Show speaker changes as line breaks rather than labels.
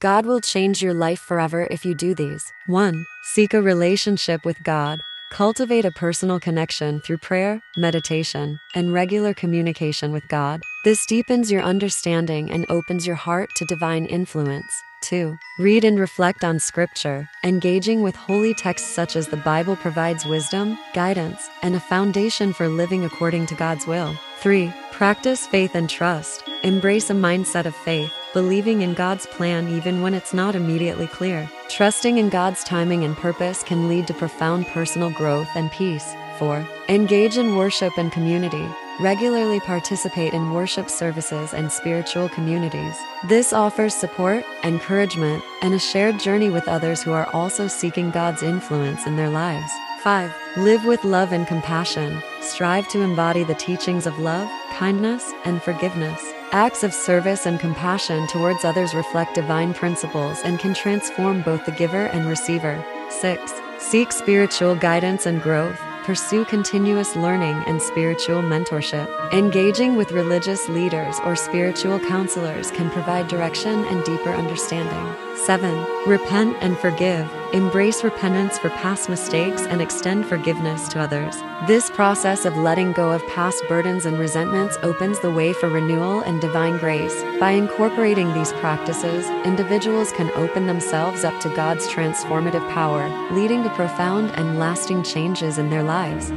God will change your life forever if you do these. 1. Seek a relationship with God. Cultivate a personal connection through prayer, meditation, and regular communication with God. This deepens your understanding and opens your heart to divine influence. 2. Read and reflect on Scripture. Engaging with holy texts such as the Bible provides wisdom, guidance, and a foundation for living according to God's will. 3. Practice faith and trust. Embrace a mindset of faith, believing in God's plan even when it's not immediately clear. Trusting in God's timing and purpose can lead to profound personal growth and peace. 4. Engage in worship and community. Regularly participate in worship services and spiritual communities. This offers support, encouragement, and a shared journey with others who are also seeking God's influence in their lives. 5. Live with love and compassion. Strive to embody the teachings of love, kindness, and forgiveness. Acts of service and compassion towards others reflect divine principles and can transform both the giver and receiver. 6. Seek spiritual guidance and growth. Pursue continuous learning and spiritual mentorship. Engaging with religious leaders or spiritual counselors can provide direction and deeper understanding. 7. Repent and forgive. Embrace repentance for past mistakes and extend forgiveness to others. This process of letting go of past burdens and resentments opens the way for renewal and divine grace. By incorporating these practices, individuals can open themselves up to God's transformative power, leading to profound and lasting changes in their lives.